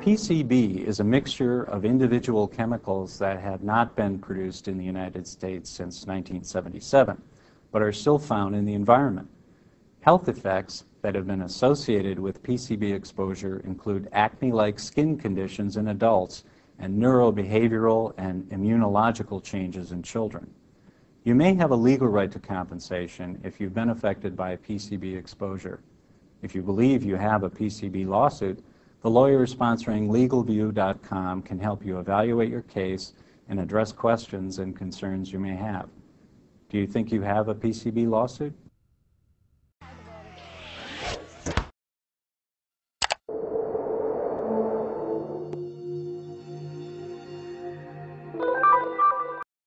PCB is a mixture of individual chemicals that have not been produced in the United States since 1977, but are still found in the environment. Health effects that have been associated with PCB exposure include acne-like skin conditions in adults and neurobehavioral and immunological changes in children. You may have a legal right to compensation if you've been affected by a PCB exposure. If you believe you have a PCB lawsuit, the lawyer sponsoring LegalView.com can help you evaluate your case and address questions and concerns you may have. Do you think you have a PCB lawsuit?